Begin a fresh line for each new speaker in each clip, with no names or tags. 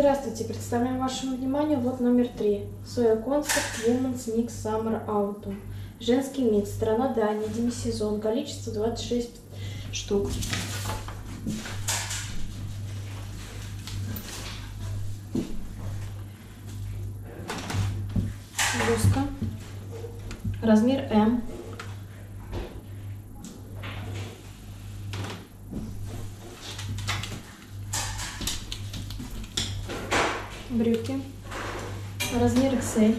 Здравствуйте, представляем вашему вниманию вот номер три. Соя Concept Women's Mix Summer Autumn. Женский микс, страна Дания, демисезон, количество 26 штук. Блузка. Размер М. брюки, размер XL.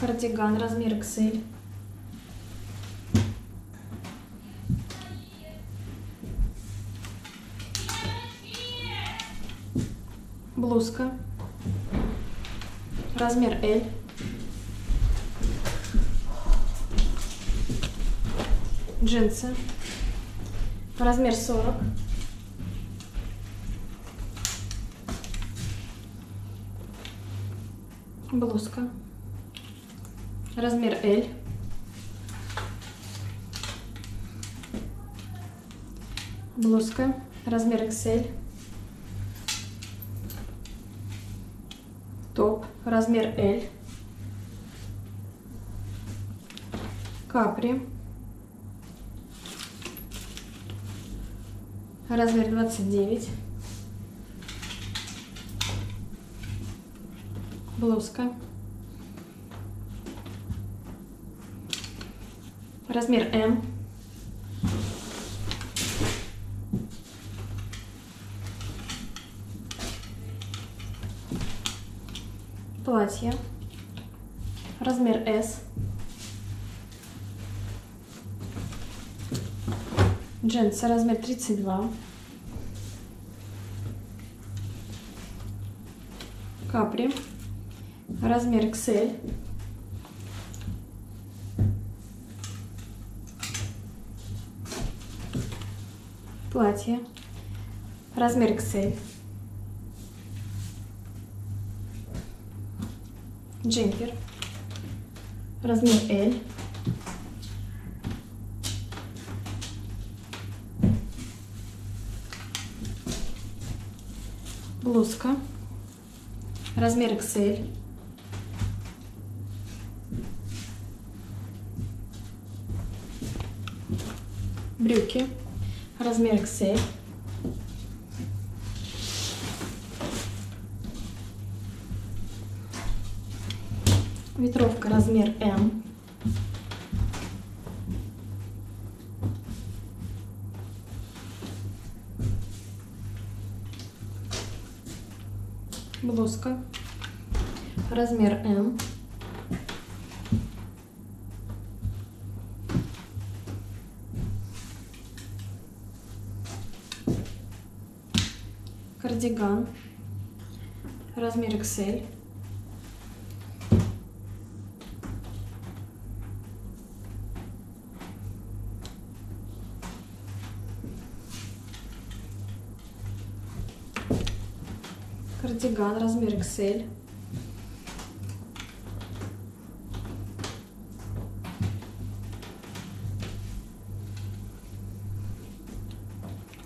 Кардиган, размер XL. Блузка, размер L. Джинсы. Размер 40. Блузка. Размер L. Блузка. Размер XL. Топ. Размер L. Капри. Размер 29. Блузка. Размер М. Платье. Размер S. Джинсы размер 32. Капри. Размер XL. Платье. Размер XL. Джемпер. Размер L. Блузка. Размер XL. Брюки. Размер XL. Ветровка размер М. Блузка. Размер М. Кардиган. Размер XL. Кардиган, размер XL.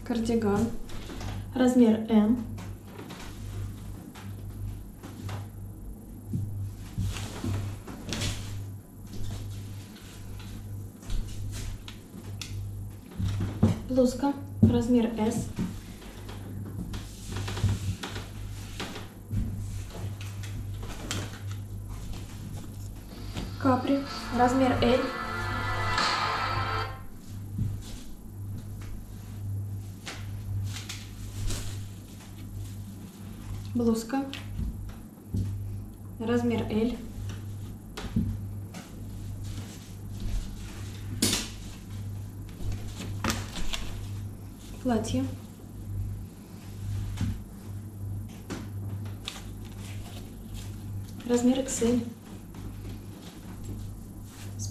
Кардиган, размер М. Блузка, размер S. Капри, размер L. Блузка, размер L. Платье. Размер XL.